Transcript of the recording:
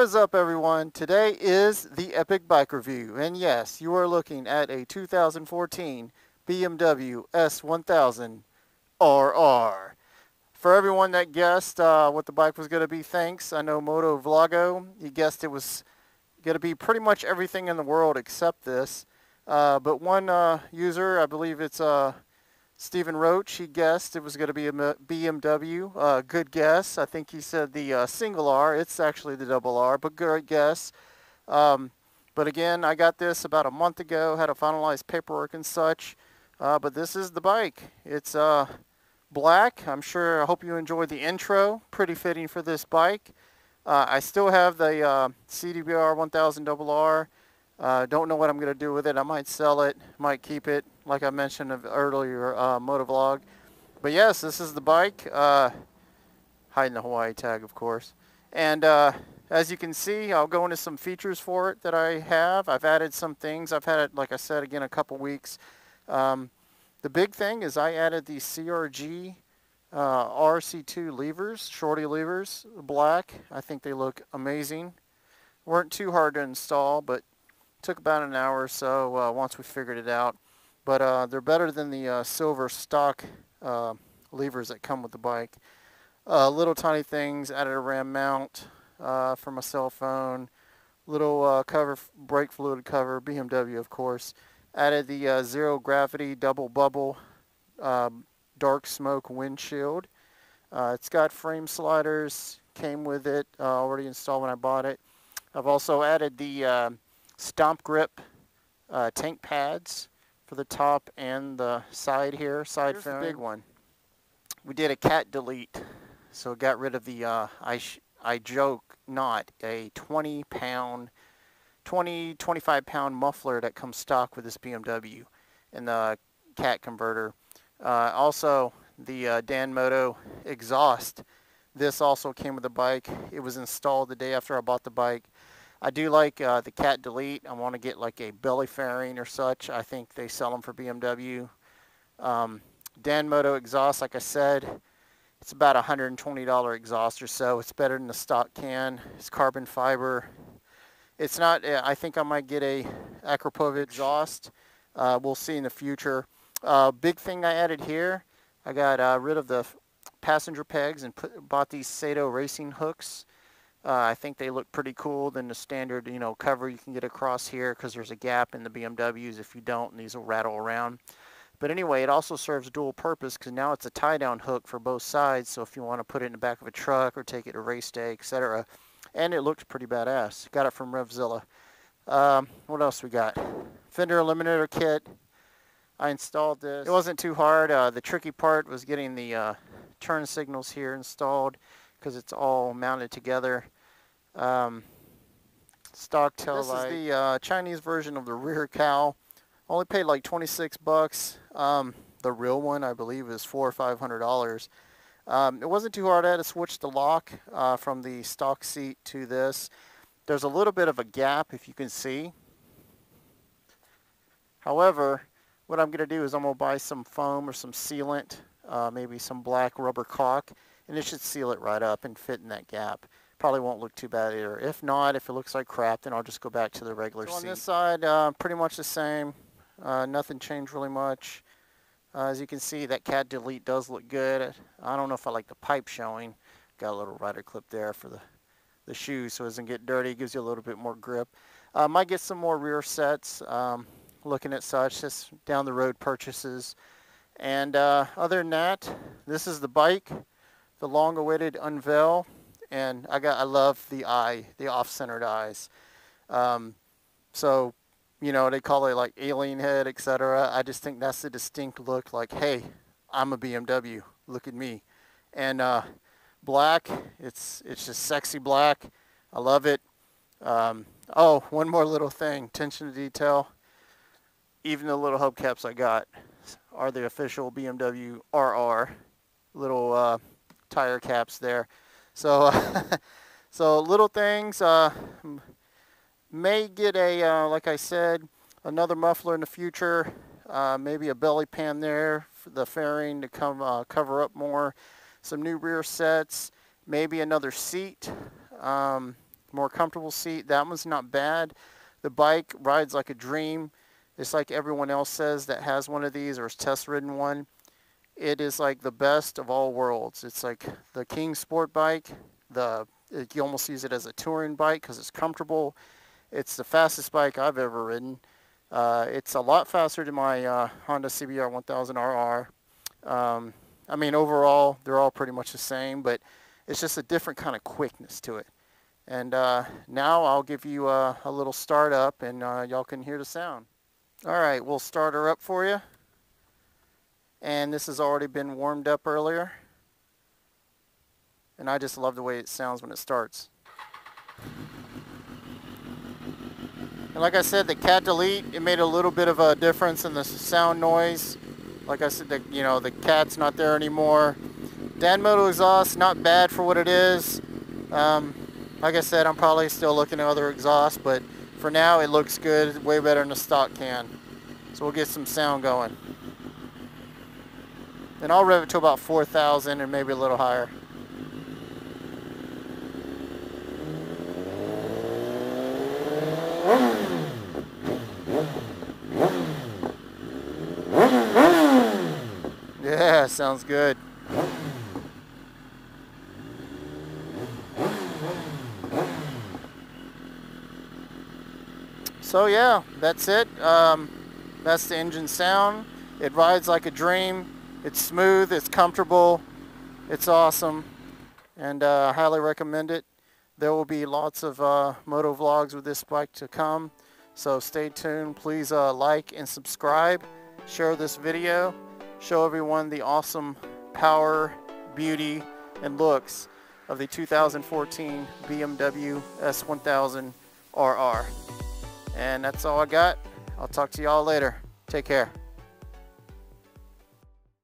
What is up everyone? Today is the Epic Bike Review and yes, you are looking at a 2014 BMW S1000 RR. For everyone that guessed uh, what the bike was going to be, thanks. I know Moto Vlogo, he guessed it was going to be pretty much everything in the world except this. Uh, but one uh, user, I believe it's uh, Stephen Roach, he guessed it was going to be a BMW. Uh, good guess. I think he said the uh, single R. It's actually the double R, but good guess. Um, but again, I got this about a month ago, had to finalize paperwork and such. Uh, but this is the bike. It's uh, black. I'm sure, I hope you enjoyed the intro. Pretty fitting for this bike. Uh, I still have the uh, CBR 1000 RR. Uh, don't know what I'm going to do with it. I might sell it, might keep it, like I mentioned earlier, uh, motovlog. But yes, this is the bike. Uh, hiding the Hawaii tag, of course. And uh, as you can see, I'll go into some features for it that I have. I've added some things. I've had it, like I said, again, a couple weeks. Um, the big thing is I added the CRG uh, RC2 levers, shorty levers, black. I think they look amazing. Weren't too hard to install, but Took about an hour or so uh, once we figured it out. But uh, they're better than the uh, silver stock uh, levers that come with the bike. Uh, little tiny things, added a RAM mount uh, for my cell phone. Little cover, brake fluid cover, BMW of course. Added the zero gravity double bubble um, dark smoke windshield. it's got frame sliders, came with it, already installed when I bought it. I've also added the stomp grip uh, tank pads for the top and the side here, side Here's fairing. the big one. We did a cat delete, so got rid of the, uh, I, I joke not, a 20 pound, 20, 25 pound muffler that comes stock with this BMW and the cat converter. Uh, also, the uh, Danmoto exhaust. This also came with the bike. It was installed the day after I bought the bike. I do like uh, the cat delete. I want to get like a belly fairing or such. I think they sell them for BMW. Um, Danmoto exhaust, like I said, it's about a $120 exhaust or so. It's better than the stock can. It's carbon fiber. It's not, uh, I think I might get a Akrapovic exhaust. Uh, we'll see in the future. Uh, big thing I added here, I got uh, rid of the passenger pegs and put, bought these Saito racing hooks. Uh, I think they look pretty cool than the standard, you know, cover you can get across here because there's a gap in the BMWs. If you don't, and these will rattle around. But anyway, it also serves dual purpose because now it's a tie-down hook for both sides. So if you want to put it in the back of a truck or take it to race day, etc. And it looks pretty badass. Got it from Revzilla. Um, what else we got? Fender Eliminator kit. I installed this. It wasn't too hard. Uh, the tricky part was getting the uh, turn signals here installed because it's all mounted together. Um, stock tail This light. is the uh, Chinese version of the rear cowl. Only paid like 26 bucks. Um, the real one, I believe, is four or five hundred dollars. Um, it wasn't too hard. I had to switch the lock uh, from the stock seat to this. There's a little bit of a gap, if you can see. However, what I'm going to do is I'm going to buy some foam or some sealant, uh, maybe some black rubber caulk, and it should seal it right up and fit in that gap. Probably won't look too bad either. If not, if it looks like crap, then I'll just go back to the regular so seat. On this side, uh, pretty much the same. Uh, nothing changed really much. Uh, as you can see, that cat delete does look good. I don't know if I like the pipe showing. Got a little rider clip there for the, the shoe so it doesn't get dirty. Gives you a little bit more grip. Uh, might get some more rear sets. Um, looking at such, just down the road purchases. And uh, other than that, this is the bike the long-awaited unveil, and I got I love the eye, the off-centered eyes. Um, so, you know, they call it like alien head, etc. I just think that's a distinct look. Like, hey, I'm a BMW. Look at me. And uh, black, it's it's just sexy black. I love it. Um, oh, one more little thing, attention to detail. Even the little hubcaps I got are the official BMW RR little uh, tire caps there. So, so little things. Uh, may get a, uh, like I said, another muffler in the future. Uh, maybe a belly pan there for the fairing to come uh, cover up more. Some new rear sets. Maybe another seat. Um, more comfortable seat. That one's not bad. The bike rides like a dream. It's like everyone else says that has one of these or has test ridden one. It is like the best of all worlds. It's like the King Sport bike. The you almost use it as a touring bike because it's comfortable. It's the fastest bike I've ever ridden. Uh, it's a lot faster than my uh, Honda CBR 1000RR. Um, I mean, overall, they're all pretty much the same, but it's just a different kind of quickness to it. And uh, now I'll give you a, a little start up and uh, y'all can hear the sound. All right, we'll start her up for you. And this has already been warmed up earlier. And I just love the way it sounds when it starts. And like I said, the cat delete, it made a little bit of a difference in the sound noise. Like I said, the, you know, the cat's not there anymore. Danmoto exhaust, not bad for what it is. Um, like I said, I'm probably still looking at other exhausts, but for now it looks good, way better than the stock can. So we'll get some sound going. And I'll rev it to about 4,000 and maybe a little higher. Yeah, sounds good. So yeah, that's it. Um, that's the engine sound. It rides like a dream. It's smooth, it's comfortable, it's awesome, and uh, I highly recommend it. There will be lots of uh, moto vlogs with this bike to come, so stay tuned. Please uh, like and subscribe, share this video, show everyone the awesome power, beauty, and looks of the 2014 BMW S1000 RR. And that's all I got. I'll talk to y'all later. Take care.